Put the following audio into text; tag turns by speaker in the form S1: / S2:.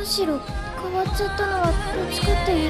S1: むしろ変わっちゃったのはどっちかっていう